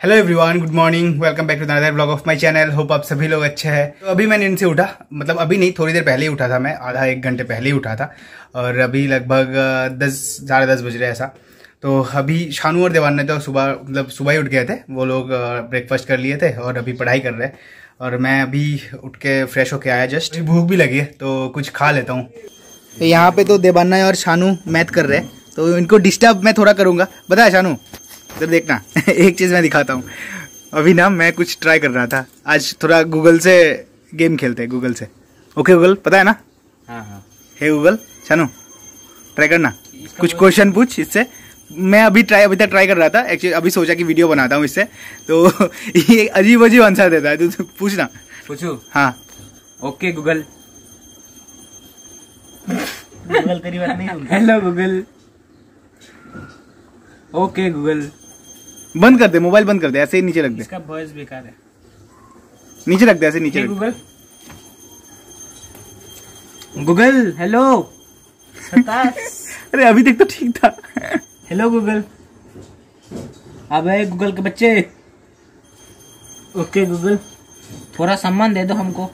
Hello everyone good morning welcome back to another blog of my channel hope आप सभी लोग अच्छे हैं। तो अभी मैंने इनसे उठा मतलब अभी नहीं, थोड़ी देर पहले ही उठा था मैं। आधा एक घंटे पहले ही उठा था। और अभी लगभग दस, साढ़े दस बज रहे ऐसा। तो अभी शानू और देवान ने तो सुबह मतलब सुबह ही उठ गए थे। वो लोग ब्रेकफास्ट कर लिए थे और अभी पढ़ाई कर रहे और मैं अभी उठ के फ्रेश होके आया जस्ट भूख भी लगी है तो कुछ खा लेता हूँ। यहाँ पे तो देवाना और शानू मैथ कर रहे हैं। तो इनको डिस्टर्ब मैं थोड़ा करूँगा। बताया शानू। इधर देखना। एक चीज़ मैं दिखाता हूँ। अभी ना मैं कुछ ट्राई कर रहा था। आज थोड़ा गूगल से गेम खेलते हैं गूगल से। ओके गूगल पता है ना? हाँ हाँ। हे गूगल शानू ट्राई करना। कुछ क्वेश्चन पूछ इससे। मैं अभी ट्राई अभी तक ट्राई कर रहा था। एक्चुअली अभी सोचा कि वीडियो बनाता हूँ इससे। तो ये अजीब अजीब आंसर देता है। तो पूछना। पूछू? हाँ। ओके गूगल गूगल तेरी बात नहीं हेलो गूगल ओके गूगल बंद कर दे मोबाइल बंद कर दे ऐसे ही नीचे रख दे। इसका वॉइस बेकार है। नीचे रख दे ऐसे नीचे। गूगल गूगल हेलो अरे अभी तक तो ठीक था। हेलो गूगल अबे गूगल के बच्चे। ओके गूगल थोड़ा सम्मान दे दो हमको।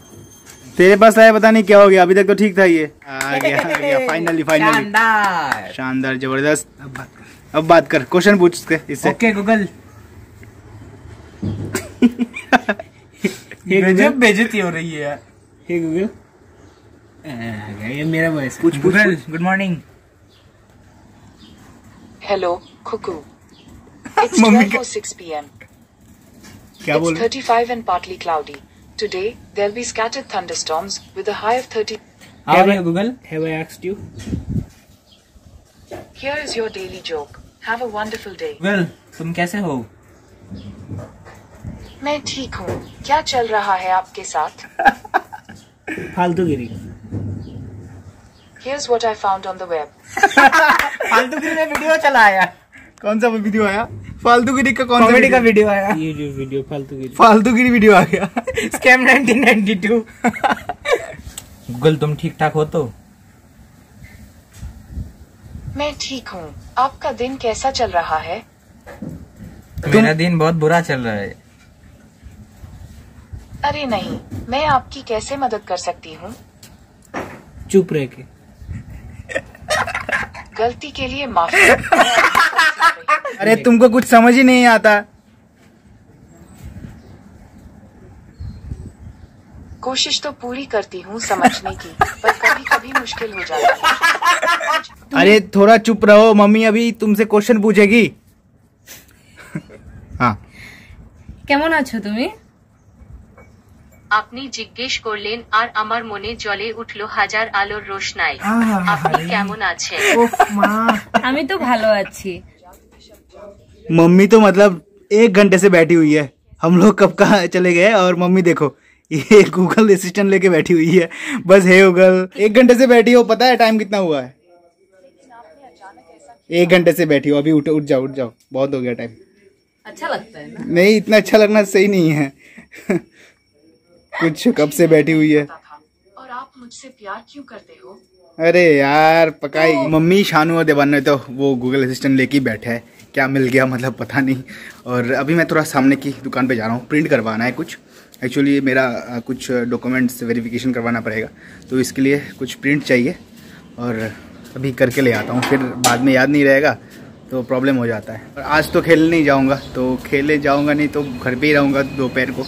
तेरे पास आया पता नहीं क्या हो गया अभी तक तो ठीक था ये। आ गया आ गया फाइनली फाइनली शानदार। शानदार ज़बरदस्त। अब बात अब बात कर क्वेश्चन पूछ उसके इससे। ओके गूगल जब बेजती हो रही है हे गूगल ये मेरा वॉइस पूछ गूगल गुड मॉर्निंग हेलो कुकू इट्स 12:06 पीएम क्या बोल it's 35 and partly cloudy today there will be scattered thunderstorms with a high of 30 how Google have I asked you here is your daily joke Have a wonderful day. Google तुम कैसे हो? मैं ठीक हूँ। क्या चल रहा है आपके साथ? फालतू गिरी Here's what I found on the web. फालतू की में वीडियो चला आया। कौन सा वीडियो आया? फालतू गिरी का कौन सा कॉमेडी का वीडियो? वीडियो आया। ये जो वीडियो फालतू गिरी फालतू गिरी वीडियो आ गया स्कैम 1992 गूगल तुम ठीक ठाक हो तो? मैं ठीक हूँ। आपका दिन कैसा चल रहा है? मेरा दिन बहुत बुरा चल रहा है। अरे नहीं मैं आपकी कैसे मदद कर सकती हूँ? चुप रह के। गलती के लिए माफ़ी। अरे तुमको कुछ समझ ही नहीं आता। कोशिश तो पूरी करती हूँ समझने की पर कभी कभी मुश्किल हो जाती है अरे थोड़ा चुप रहो मम्मी अभी तुमसे क्वेश्चन पूछेगी हाँ কেমন আছো তুমি আপনি জিজ্ঞেস করলেন আর আমার মনে জ্বলে উঠল হাজার আলোর রোশনাই আপনি কেমন আছেন আমি তো ভালো আছি मम्मी तो मतलब एक घंटे से बैठी हुई है हम लोग कब कहाँ चले गए और मम्मी देखो ये गूगल असिस्टेंट लेके बैठी हुई है। बस है गूगल एक घंटे से बैठी हो पता है टाइम कितना हुआ है? एक घंटे से बैठी हो अभी उठ उठ जाओ उठ जाओ बहुत हो गया टाइम अच्छा लगता है ना? नहीं इतना अच्छा लगना सही नहीं है। कुछ कब से बैठी हुई है। और आप मुझसे प्यार क्यों करते हो? अरे यार पकाई। मम्मी शानू और देवान ने तो वो गूगल असिस्टेंट लेके बैठे है। क्या मिल गया मतलब पता नहीं। और अभी मैं थोड़ा सामने की दुकान पे जा रहा हूँ प्रिंट करवाना है कुछ। एक्चुअली मेरा कुछ डॉक्यूमेंट्स वेरिफिकेशन करवाना पड़ेगा। तो इसके लिए कुछ प्रिंट चाहिए और अभी करके ले आता हूँ। फिर बाद में याद नहीं रहेगा तो प्रॉब्लम हो जाता है। और आज तो खेलने नहीं जाऊँगा तो खेलने जाऊँगा नहीं तो घर पर ही रहूँगा दोपहर को।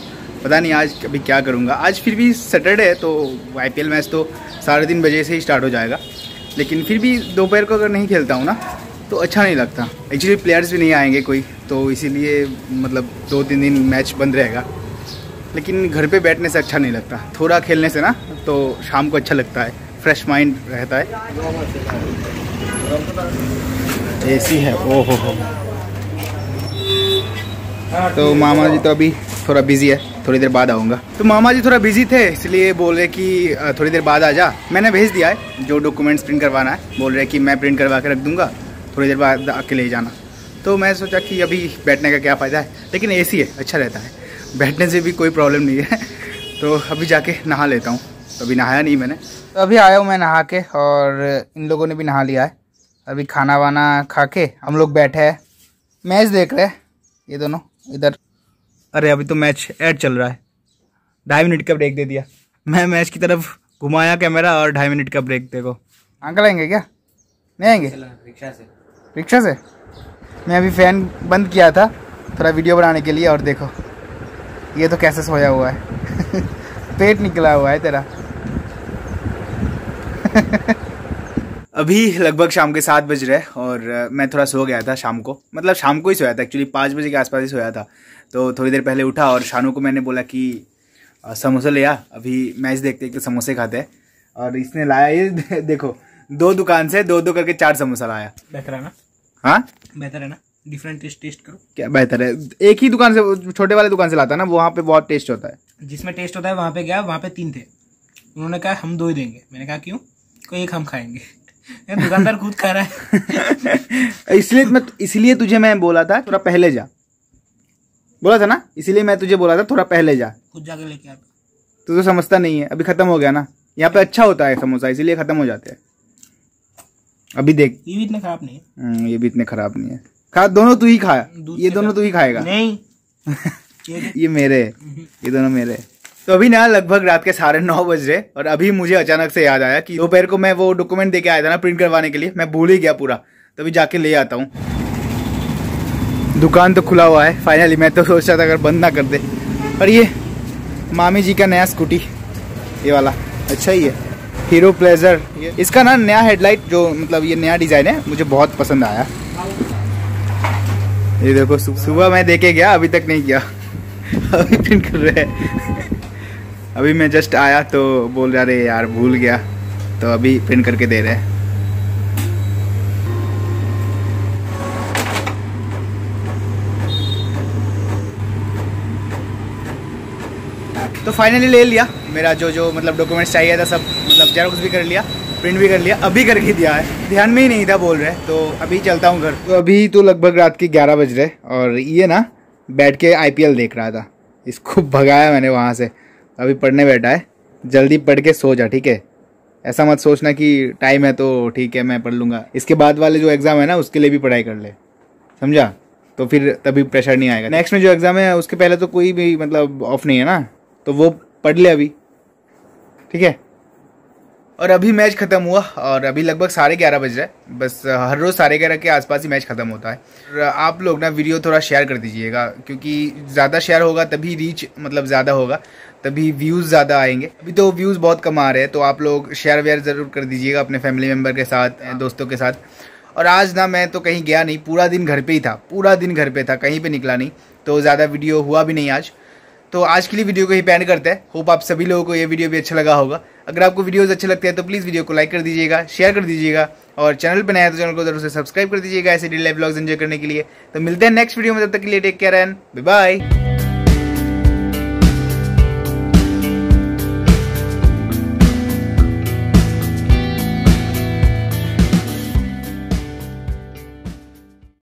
पता नहीं आज अभी क्या करूँगा। आज फिर भी सैटरडे है तो आईपीएल मैच तो साढ़े तीन बजे से ही स्टार्ट हो जाएगा। लेकिन फिर भी दोपहर को अगर नहीं खेलता हूँ ना तो अच्छा नहीं लगता। एक्चुअली प्लेयर्स भी नहीं आएँगे कोई तो इसीलिए मतलब दो तीन दिन मैच बंद रहेगा। लेकिन घर पे बैठने से अच्छा नहीं लगता। थोड़ा खेलने से ना तो शाम को अच्छा लगता है। फ्रेश माइंड रहता है। एसी है। ओ हो। हो तो मामा जी तो अभी थोड़ा बिज़ी है। थोड़ी देर बाद आऊँगा। तो मामा जी थोड़ा बिज़ी थे, इसलिए बोल रहे कि थोड़ी देर बाद आ जा। मैंने भेज दिया है, जो डॉक्यूमेंट्स प्रिंट करवाना है। बोल रहे कि मैं प्रिंट करवा के रख दूँगा। थोड़ी देर बाद आके ले जाना। तो मैं सोचा कि अभी बैठने का क्या फ़ायदा है। लेकिन एसी है अच्छा रहता है। बैठने से भी कोई प्रॉब्लम नहीं है। तो अभी जाके नहा लेता हूँ। तो अभी नहाया नहीं मैंने। तो अभी आया हूँ मैं नहा के और इन लोगों ने भी नहा लिया है। अभी खाना वाना खा के हम लोग बैठे हैं। मैच देख रहे हैं ये दोनों इधर। अरे अभी तो मैच ऐड चल रहा है। ढाई मिनट का ब्रेक दे दिया। मैं मैच की तरफ़ घुमाया कैमरा और ढाई मिनट का ब्रेक देखो। अंकल आएँगे क्या? नहीं आएँगे? रिक्शा से। रिक्शा से? मैं अभी फ़ैन बंद किया था थोड़ा वीडियो बनाने के लिए और देखो। ये तो कैसे सोया हुआ है? पेट निकला हुआ है तेरा। अभी लगभग शाम के सात बज रहे और मैं थोड़ा सो गया था शाम को। मतलब शाम को ही सोया था एक्चुअली पाँच बजे के आसपास ही सोया था। तो थोड़ी देर पहले उठा और शानू को मैंने बोला कि समोसा ले आ। अभी मैच देखते देखते समोसे खाते हैं। और इसने लाया ये देखो दो दुकान से दो दो करके चार समोसा लाया। बेहतर है ना? हाँ? बेहतर है ना? डिफरेंट टेस्ट टेस्ट करो। क्या बेहतर है? एक ही दुकान से छोटे वाले दुकान से लाता है ना वहाँ पे बहुत टेस्ट होता है। जिसमें टेस्ट होता है वहाँ पे गया वहाँ पे तीन थे। उन्होंने कहा हम दो ही देंगे। मैंने कहा क्यों? कोई एक हम खाएँगे। दुकानदार खुद खा रहा है। इसलिए मैं इसलिए तुझे मैं बोला था थोड़ा पहले जा। बोला था ना? इसलिए मैं तुझे बोला था थोड़ा पहले जा। खुद जाके लेके आ तू तो समझता नहीं है अभी खत्म हो गया ना। यहाँ पे अच्छा होता है समोसा इसीलिए खत्म हो जाते हैं। अभी देख। ये भी इतने खराब नहीं है। हम्म, ये भी इतने खराब नहीं है। खा दोनों तू ही खाया ये दोनों तू ही खाएगा। नहीं। ये मेरे। ये दोनों मेरे। तो अभी ना लगभग रात के साढ़े नौ बज रहे और अभी मुझे अचानक से याद आया कि दोपहर को मैं वो डॉक्यूमेंट दे के आया था ना प्रिंट करवाने के लिए। मैं भूल ही गया पूरा। तो अभी जाके ले आता हूँ। दुकान तो खुला हुआ है फाइनली मैं तो सोच रहा था अगर बंद ना कर दे। पर ये मामी जी का नया स्कूटी ये वाला अच्छा ही है। हीरो प्लेजर इसका ना नया हेडलाइट जो मतलब ये नया डिज़ाइन है मुझे बहुत पसंद आया। ये देखो सुबह मैं देखे गया, अभी तक नहीं किया अभी प्रिंट कर रहे हैं। अभी मैं जस्ट आया तो बोल रहा रे यार, भूल गया। तो अभी प्रिंट करके दे रहे हैं। तो फाइनली ले लिया। मेरा जो जो मतलब डॉक्यूमेंट्स चाहिए था सब मतलब जेरोक्स भी कर लिया। प्रिंट भी कर लिया, अभी करके दिया है। ध्यान में ही नहीं था बोल रहे तो अभी चलता हूँ घर। तो अभी तो लगभग रात के ग्यारह बज रहे, और ये ना, बैठ के आईपीएल देख रहा था। इसको भगाया मैंने वहाँ से। अभी पढ़ने बैठा है। जल्दी पढ़ के सो जा, ठीक है? ऐसा मत सोचना कि टाइम है तो ठीक है, मैं पढ़ लूँगा। इसके बाद वाले जो एग्ज़ाम है ना, उसके लिए भी पढ़ाई कर ले। समझा? तो फिर तभी प्रेशर नहीं आएगा। नेक्स्ट में जो एग्ज़ाम है, उसके पहले तो कोई भी मतलब ऑफ़ नहीं है ना तो वो पढ़ ले अभी। ठीक है? और अभी मैच खत्म हुआ और अभी लगभग साढ़े ग्यारह बज रहा है। बस हर रोज़ साढ़े ग्यारह के आसपास ही मैच खत्म होता है। और आप लोग ना वीडियो थोड़ा शेयर कर दीजिएगा, क्योंकि ज़्यादा शेयर होगा तभी रीच मतलब ज़्यादा होगा, तभी व्यूज़ ज़्यादा आएँगे। अभी तो व्यूज़ बहुत कम आ रहे हैं तो आप लोग शेयर वेयर ज़रूर कर दीजिएगा अपने फैमिली मेंबर के साथ दोस्तों के साथ। और आज ना मैं तो कहीं गया नहीं, पूरा दिन घर पे ही था, पूरा दिन घर पे था, कहीं पे निकला नहीं तो ज़्यादा वीडियो हुआ भी नहीं आज। तो आज के लिए वीडियो को ही पैंड करते हैं। होप आप सभी लोगों को ये वीडियो भी अच्छा लगा होगा। अगर आपको वीडियोस अच्छे लगते हैं तो प्लीज़ वीडियो को लाइक कर दीजिएगा शेयर कर दीजिएगा, और चैनल पर नया तो चैनल को ज़रूर से सब्सक्राइब कर दीजिएगा ऐसे डेली लाइव ब्लॉग्स एंजॉय करने के लिए। तो मिलते हैं नेक्स्ट वीडियो में, तब तक के लिए टेक केयर एंड बाय